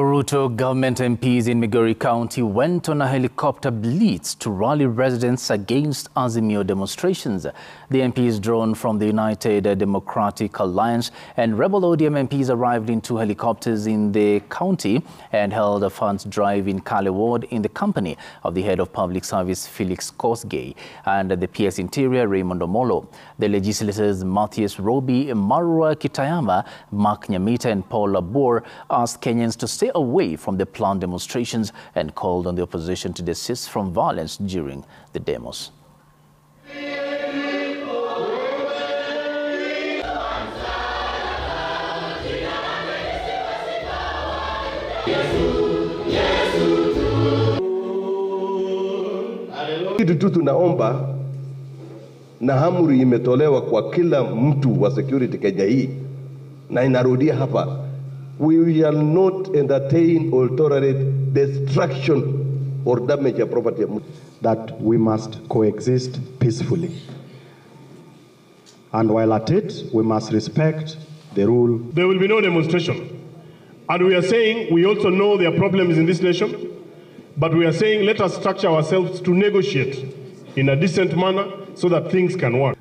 Ruto government MPs in Migori County went on a helicopter blitz to rally residents against Azimio demonstrations. The MPs drawn from the United Democratic Alliance and Rebel ODM MPs arrived in two helicopters in the county and held a funds drive in Kale Ward in the company of the head of public service Felix Kosgei and the PS Interior Raymond Omollo. The legislators Mathias Robi, Marwa Kitayama, Mark Nyamita and Paul Abuor asked Kenyans to stay away from the planned demonstrations and called on the opposition to desist from violence during the demos. Kitu tu tunaomba na amri imetolewa kwa kila mtu wa security Kenya hii, na inarudia hapa, we shall not entertain or tolerate destruction or damage ya property that we must coexist peacefully. And while at it, we must respect the rule There will be no demonstration. And we are saying we also know there are problems in this nation, but we are saying let us structure ourselves to negotiate in a decent manner so that things can work.